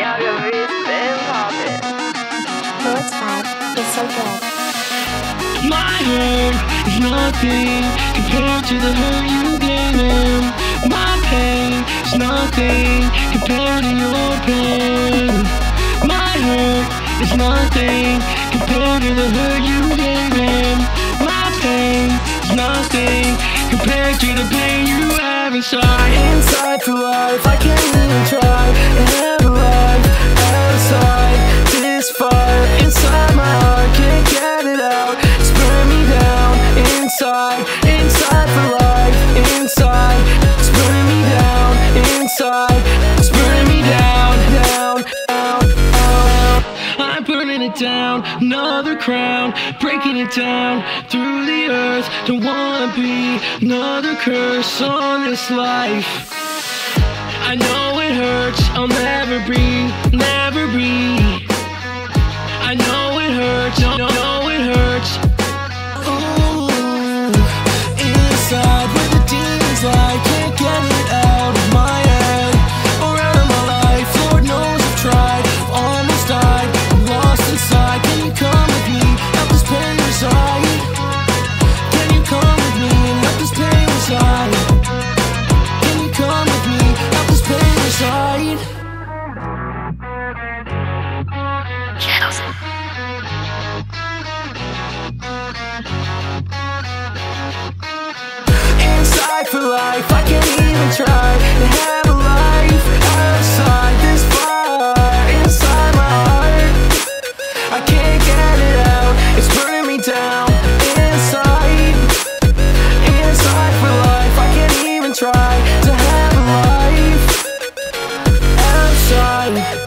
Ja, visst, det har vi. Lord's vibe is so good. My hurt is nothing compared to the hurt you gave him. My pain is nothing compared to your pain. My hurt is nothing compared to the hurt you gave him. My pain is nothing compared to the pain you have inside. For life, I can't even try to have a life outside this fire. Inside my heart, can't get it out. It's me down. Inside, inside for life. Inside, it down, another crown, breaking it down through the earth. Don't wanna be another curse on this life. I know it hurts, I'll never be, never be. I know it hurts, I Inside for life, I can't even try to have a life outside this fire. Inside my heart, I can't get it out. It's burning me down. Inside, inside for life, I can't even try to have a life outside.